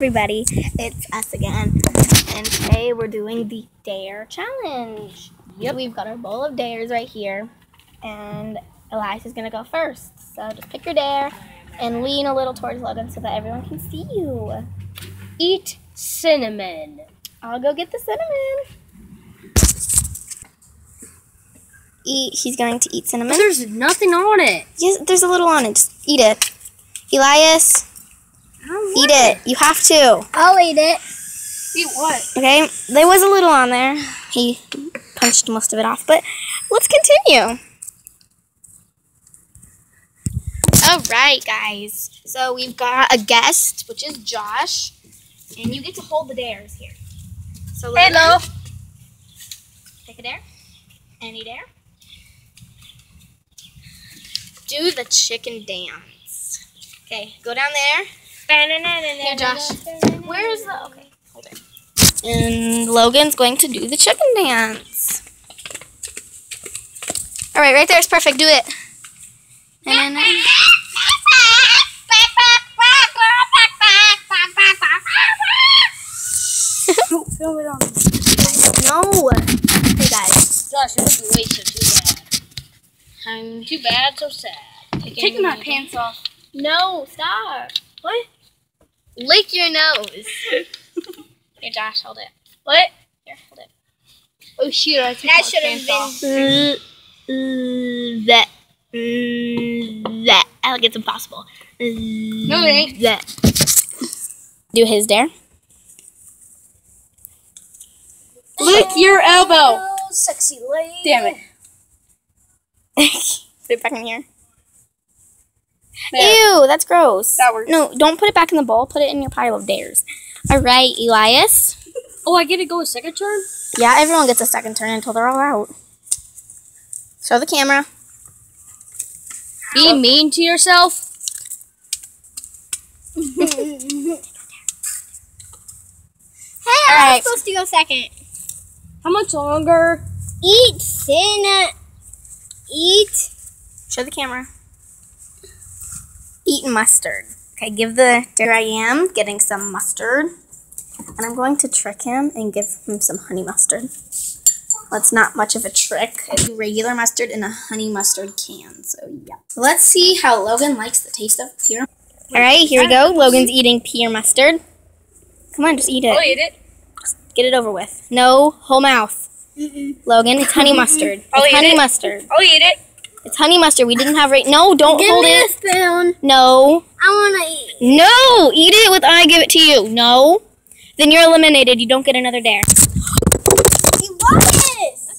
everybody, it's us again. And today we're doing the dare challenge. Yep. We've got our bowl of dares right here. And Elias is gonna go first. So just pick your dare and lean a little towards Logan so that everyone can see you. Eat cinnamon. I'll go get the cinnamon. Eat he's going to eat cinnamon. There's nothing on it. Yes, there's a little on it. Just eat it. Elias, eat it. You have to. I'll eat it. Eat what? Okay, there was a little on there. He punched most of it off, but let's continue. All right, guys. So we've got a guest, which is Josh, and you get to hold the dares here. So Logan, Hello. Pick a dare. Any dare. Do the chicken dance. Okay, go down there. Here, Josh. Where is the okay? Hold it. And Logan's going to do the chicken dance. All right, right there is perfect. Do it. And then, Film it on. no. Hey guys. Josh, it would be wasted too bad. I'm too bad, so sad. Taking my pants off. No, stop. What? Lick your nose. Here, Josh, hold it. What? Here, hold it. Oh shoot! I That should have been. Mm, that. Mm, that. I think it's impossible. Mm, No, it ain't. That. Do his dare. Lick your elbow. Sexy lady. Damn it. put it back in here. There. Ew, that's gross. That works. No, don't put it back in the bowl. Put it in your pile of dares. All right, Elias. Oh, I get to go a second turn. Yeah, everyone gets a second turn until they're all out. Show the camera. Be mean to yourself. Hey, All I'm right. supposed to go second. How much longer? Eat cinnamon. Eat. Show the camera. Eat mustard. Okay, give the there I am getting some mustard. And I'm going to trick him and give him some honey mustard. It's not much of a trick. It's regular mustard in a honey mustard can. So yeah. Let's see how Logan likes the taste of pure All right, here we go. Logan's eating pure mustard. Come on, just eat it. I'll eat it. Get it over with. No, whole mouth. Logan, it's honey mustard. I'll It's eat honey it. mustard. I'll eat it. It's honey mustard. We didn't have right. No, don't give hold it. A spoon. No. I want to eat. No, eat it with I give it to you. No. Then you're eliminated. You don't get another dare. You want this.